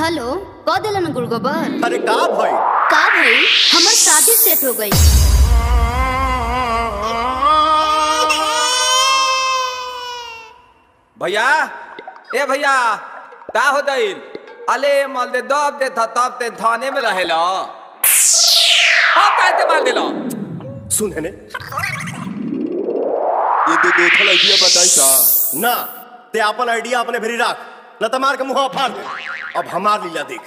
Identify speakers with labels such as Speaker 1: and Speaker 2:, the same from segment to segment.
Speaker 1: Hello कह दिलन गुड़गोबर।
Speaker 2: अरे का भाई?
Speaker 1: का भाई? हमर शादी सेट हो गई।
Speaker 3: भैया ए भैया का हो गइल अले मल दे दब दे था तब ते थाने में रहेला। अब कैसे मार देला?
Speaker 2: सुन है ने।
Speaker 4: ये दे देखल आइडिया बताई सा।
Speaker 2: ना ते अपन आइडिया अपने भेरी राख। न त मार के मुँह फाड़ दे। अब हमार लीला देख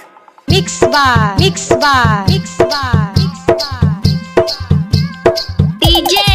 Speaker 5: bar, mix bar, mix bar, mix bar.
Speaker 1: DJ DJ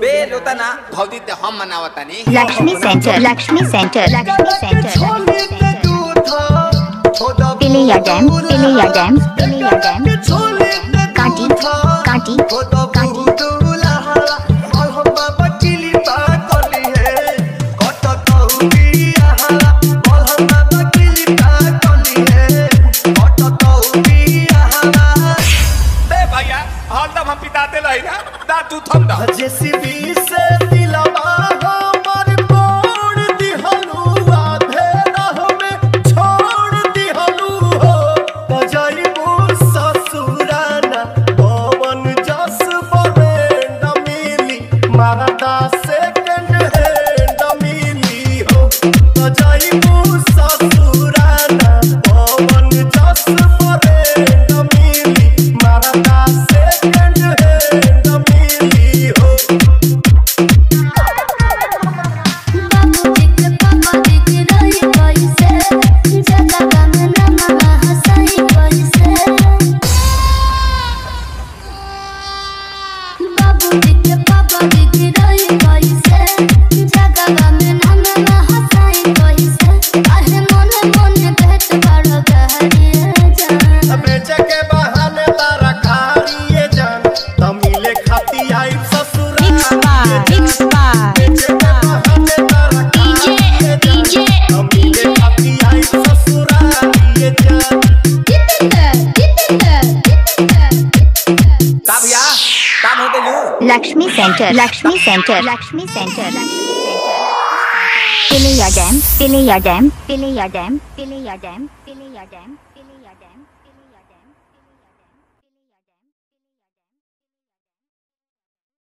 Speaker 3: बे भौजी ते हम मनावतानी।
Speaker 6: Lakshmi center Lakshmi center Lakshmi center. Dam पिलिया डैम डैम। काटी काटी।
Speaker 3: हरदम पिता दे रही ना। दा तू थम दा
Speaker 2: जेसीबी से दिलवा हमर तोड़ दिहलू आधे राह में छोड़ दिहलू हो। बजाइबू ससुराना, पवन जस बरेंड मिली मारदा
Speaker 3: Center,
Speaker 6: Lakshmi Center, Lakshmi Center, Pilliya Dam, Pilliya Dam, Pilliya Dam, Pilliya Dam, Pilliya Dam, Pilliya Dam.